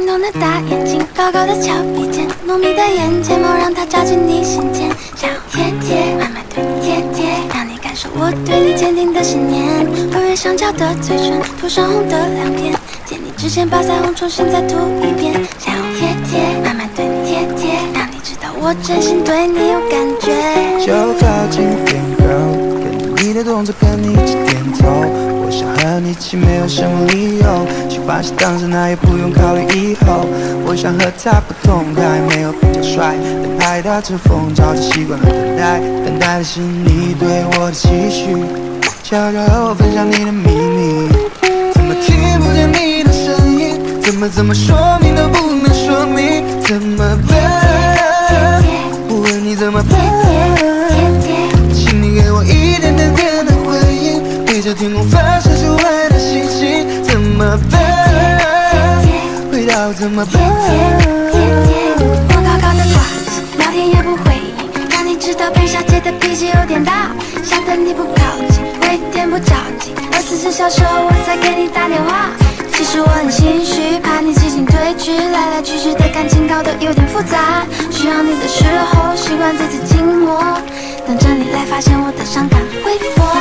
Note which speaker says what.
Speaker 1: 灵动的大眼睛，高高的翘鼻尖，浓密的眼睫毛让它扎进你心间。想贴贴，慢慢对你贴贴，让你感受我对你坚定的信念。微微上翘的嘴唇，涂上红的亮片，见你之前把腮红重新再涂一遍。想贴贴，慢慢对你贴贴，让你知道我真心对你有感觉。
Speaker 2: 就靠近点 girl，跟着你的动作跟你一起点头。我想和你一起，没有什么理由。去发现当时那也不用考虑以后。我想和他不同，他也没有比较帅。等拍打着风，早就习惯了等待。等待的是你对我的期许，悄悄和我分享你的秘密。怎么听不见你的声音？怎么怎么说明都不能说明？怎么办？不问你怎么办？回答怎么办？
Speaker 1: 我高高的挂起，聊天也不回应，让你知道 B 小姐的脾气有点大，想等你不靠近，我一点不着急，二十四小时后我才给你打电话。其实我很心虚，怕你激情褪去，来来去去的感情搞得有点复杂。需要你的时候，习惯自己静默，等着你来发现我的伤感回我。